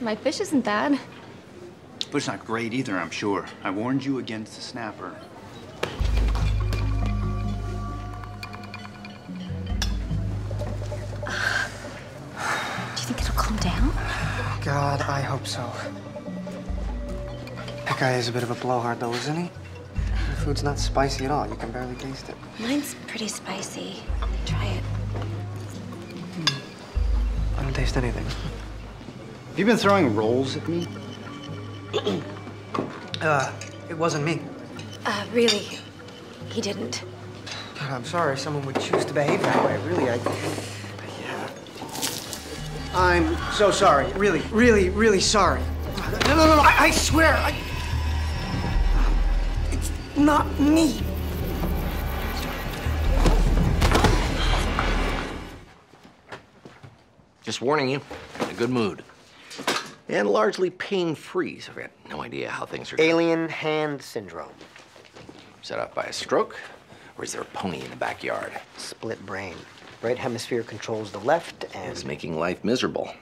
My fish isn't bad. But it's not great either, I'm sure. I warned you against the snapper. Do you think it'll calm down? God, I hope so. That guy is a bit of a blowhard, though, isn't he? The food's not spicy at all. You can barely taste it. Mine's pretty spicy. Try it. Hmm. I don't taste anything. Have you been throwing rolls at me? Uh, it wasn't me. Uh, really, he didn't. God, I'm sorry someone would choose to behave that way. Really, I. Yeah. I'm so sorry. Really, really, really sorry. No, no, no, no. I, I swear. I... It's not me. Just warning you, in a good mood. And largely pain-free, so I've got no idea how things are going. Alien hand syndrome. Set off by a stroke? Or is there a pony in the backyard? Split brain. Right hemisphere controls the left, and It's making life miserable.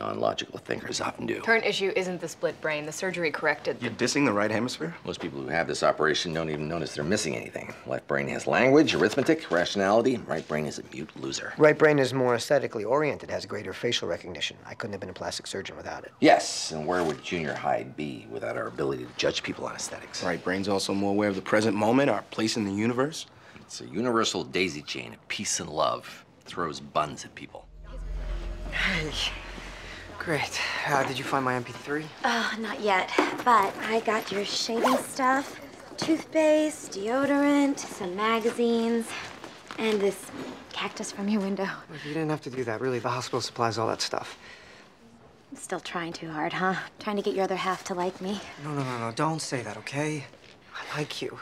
Non-logical thinkers often do. Current issue isn't the split brain. The surgery corrected. You're dissing the right hemisphere? Most people who have this operation don't even notice they're missing anything. Left brain has language, arithmetic, rationality. Right brain is a mute loser. right brain is more aesthetically oriented, has greater facial recognition. I couldn't have been a plastic surgeon without it. Yes, and where would junior high be without our ability to judge people on aesthetics? Right brain's also more aware of the present moment, our place in the universe. It's a universal daisy chain of peace and love. Throws buns at people. Hey. Great. Uh, did you find my MP3? Oh, not yet. But I got your shaving stuff, toothpaste, deodorant, some magazines, and this cactus from your window. Look, you didn't have to do that. Really, the hospital supplies all that stuff. Still trying too hard, huh? Trying to get your other half to like me. No, no, no, no. Don't say that, okay? I like you.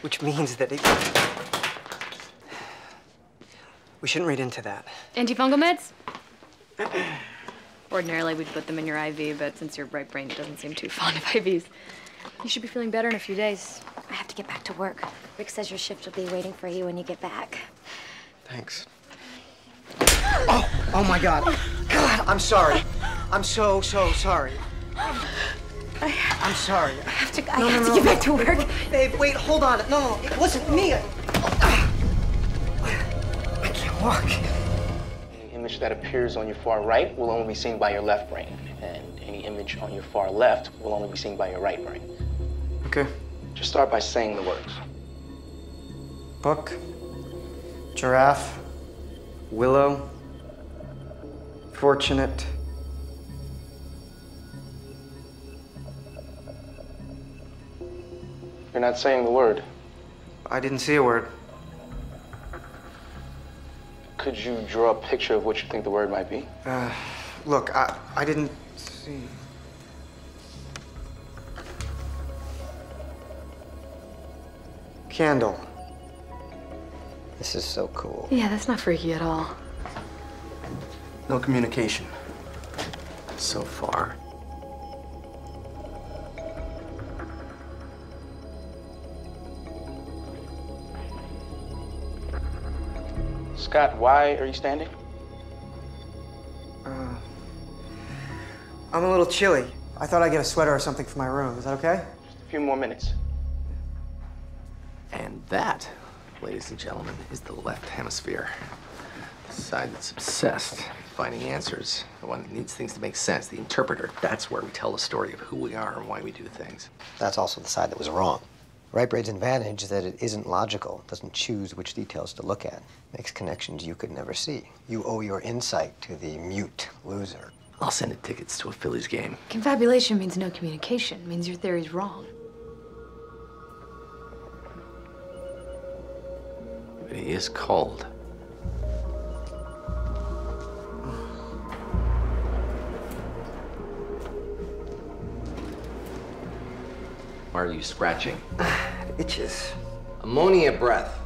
Which means that it... We shouldn't read into that. Antifungal meds? Ordinarily, we'd put them in your IV, but since your right brain doesn't seem too fond of IVs, you should be feeling better in a few days. I have to get back to work. Rick says your shift will be waiting for you when you get back. Thanks. Oh, oh my God. God, I'm sorry. I'm so, so sorry. I'm sorry. I have to, I No, have no, to no. get back to work. Babe, wait, hold on. No, no, listen, Mia. I can't walk. Image that appears on your far right will only be seen by your left brain, and any image on your far left will only be seen by your right brain. Okay. Just start by saying the words. Book, giraffe, willow, fortunate. You're not saying the word. I didn't see a word. Could you draw a picture of what you think the word might be? Uh, look, I, I didn't see. Candle. This is so cool. Yeah, that's not freaky at all. No communication. So far. Scott, why are you standing? Uh, I'm a little chilly. I thought I'd get a sweater or something for my room. Is that okay? Just a few more minutes. And that, ladies and gentlemen, is the left hemisphere. The side that's obsessed with finding answers. The one that needs things to make sense. The interpreter. That's where we tell the story of who we are and why we do things. That's also the side that was wrong. Right brain's advantage is that it isn't logical, doesn't choose which details to look at, makes connections you could never see. You owe your insight to the mute loser. I'll send it tickets to a Phillies game. Confabulation means no communication, means your theory's wrong. But he is cold. Why are you scratching? It itches. Ammonia breath.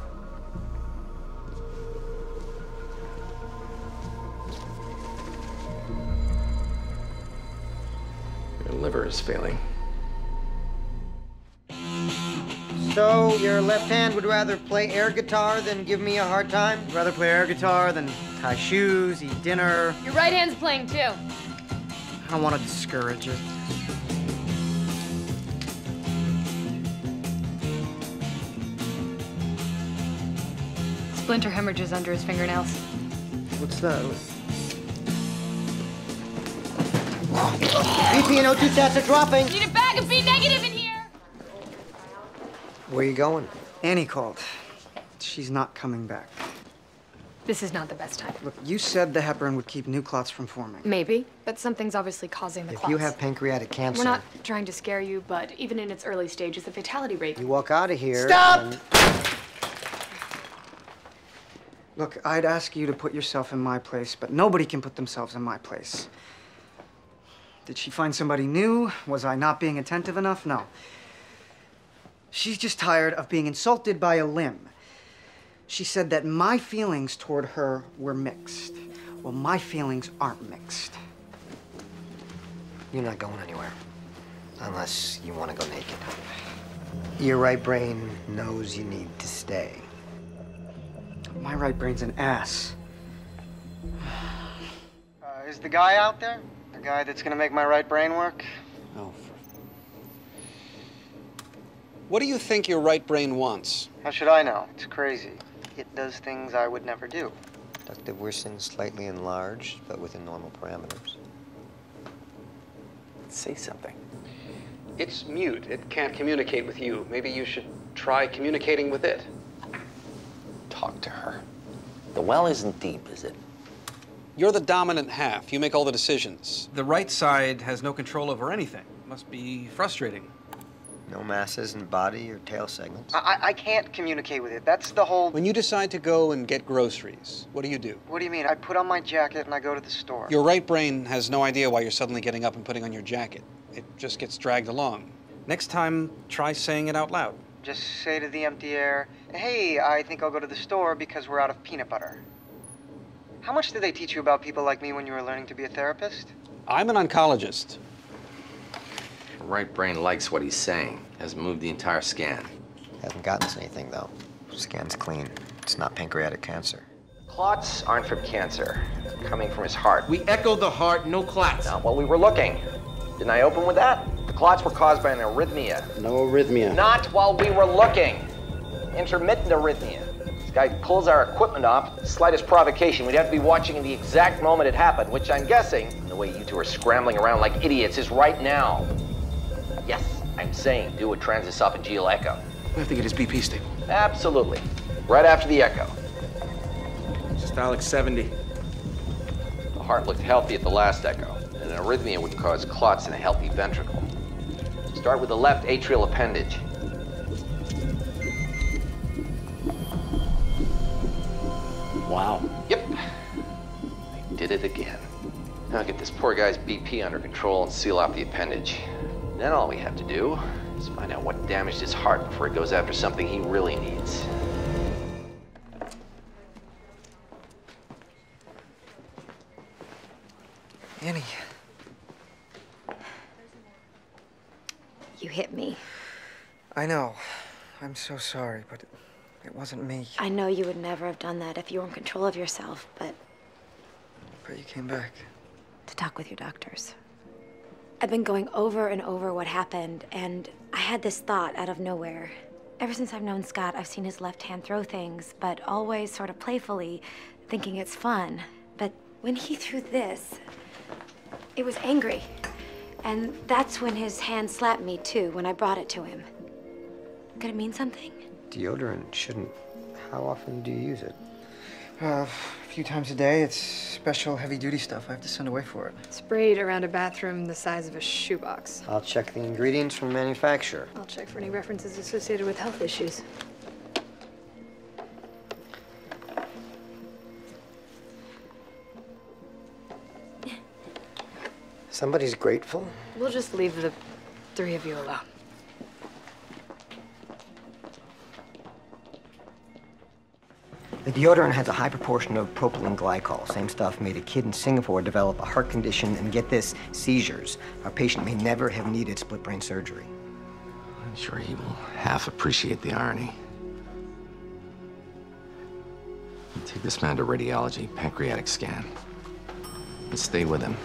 Your liver is failing. So, your left hand would rather play air guitar than give me a hard time? Rather play air guitar than tie shoes, eat dinner. Your right hand's playing too. I don't want to discourage it. Splinter hemorrhages under his fingernails. What's that? BP and O2 sats are dropping. Need a bag of B negative in here! Where are you going? Annie called. She's not coming back. This is not the best time. Look, you said the heparin would keep new clots from forming. Maybe, but something's obviously causing the If clots. you have pancreatic cancer, We're not trying to scare you, but even in its early stages, the fatality rate. you walk out of here. Stop! and- Look, I'd ask you to put yourself in my place, but nobody can put themselves in my place. Did she find somebody new? Was I not being attentive enough? No. She's just tired of being insulted by a limb. She said that my feelings toward her were mixed. Well, my feelings aren't mixed. You're not going anywhere. Unless you want to go naked. Your right brain knows you need to stay. My right brain's an ass. Uh, is the guy out there? The guy that's gonna make my right brain work? Oh, for... What do you think your right brain wants? How should I know? It's crazy. It does things I would never do. Duct of Wirsung slightly enlarged, but within normal parameters. Say something. It's mute. It can't communicate with you. Maybe you should try communicating with it. Talk to her. The well isn't deep, is it? You're the dominant half. You make all the decisions. The right side has no control over anything. Must be frustrating. No masses in body or tail segments. I, I, I can't communicate with it. That's the whole. When you decide to go and get groceries, what do you do? What do you mean? I put on my jacket and I go to the store. Your right brain has no idea why you're suddenly getting up and putting on your jacket. It just gets dragged along. Next time, try saying it out loud. Just say to the empty air, hey, I think I'll go to the store because we're out of peanut butter. How much did they teach you about people like me when you were learning to be a therapist? I'm an oncologist. The right brain likes what he's saying. Has moved the entire scan. Hasn't gotten us anything, though. Scan's clean. It's not pancreatic cancer. Clots aren't from cancer. They're coming from his heart. We echoed the heart, no clots. Not while we were looking. Didn't I open with that? The clots were caused by an arrhythmia. No arrhythmia. Not while we were looking. Intermittent arrhythmia. This guy pulls our equipment off, slightest provocation. We'd have to be watching in the exact moment it happened, which I'm guessing, the way you two are scrambling around like idiots, is right now. Yes, I'm saying do a transesophageal echo. We have to get his BP stable. Absolutely. Right after the echo. Systolic 70. The heart looked healthy at the last echo, and an arrhythmia would cause clots in a healthy ventricle. Start with the left atrial appendage. Wow. Yep. I did it again. Now get this poor guy's BP under control and seal off the appendage. Then all we have to do is find out what damaged his heart before it goes after something he really needs. Annie. Hit me. I know. I'm so sorry, but it, wasn't me. I know you would never have done that if you were in control of yourself, but But you came back. to talk with your doctors. I've been going over and over what happened, and I had this thought out of nowhere. Ever since I've known Scott, I've seen his left hand throw things, but always sort of playfully, thinking it's fun. But when he threw this, it was angry. And that's when his hand slapped me, too, when I brought it to him. Could it mean something? Deodorant shouldn't. How often do you use it? Uh, a few times a day. It's special heavy duty stuff. I have to send away for it. Sprayed around a bathroom the size of a shoebox. I'll check the ingredients from the manufacturer. I'll check for any references associated with health issues. Somebody's grateful. We'll just leave the three of you alone. The deodorant has a high proportion of propylene glycol. Same stuff made a kid in Singapore develop a heart condition and get this, seizures. Our patient may never have needed split brain surgery. I'm sure he will half appreciate the irony. Take this man to radiology, pancreatic scan. And stay with him.